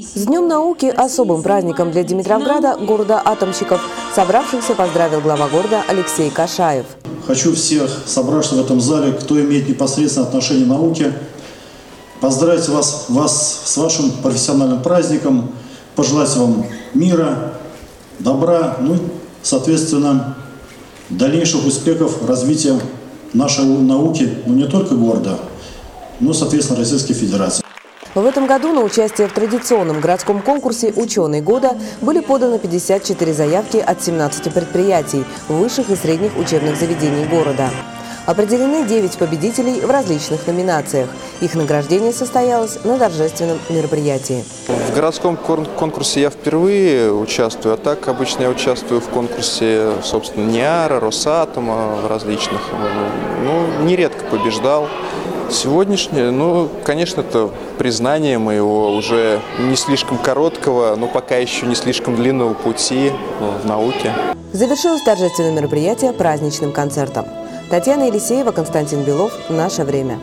С Днем науки, особым праздником для Димитровграда, города атомщиков, собравшихся поздравил глава города Алексей Кашаев. Хочу всех собравшихся в этом зале, кто имеет непосредственное отношение к науке, поздравить вас, вас с вашим профессиональным праздником, пожелать вам мира, добра, ну соответственно, дальнейших успехов развития нашей науки, ну не только города, но, соответственно, Российской Федерации. В этом году на участие в традиционном городском конкурсе «Ученый года» были поданы 54 заявки от 17 предприятий, высших и средних учебных заведений города. Определены 9 победителей в различных номинациях. Их награждение состоялось на торжественном мероприятии. В городском конкурсе я впервые участвую, а так обычно я участвую в конкурсе, собственно, НИАРа, Росатома, различных. Ну, нередко побеждал. Сегодняшнее, ну, конечно, это признание моего уже не слишком короткого, но пока еще не слишком длинного пути в науке. Завершилось торжественное мероприятие праздничным концертом. Татьяна Елисеева, Константин Белов. Наше время.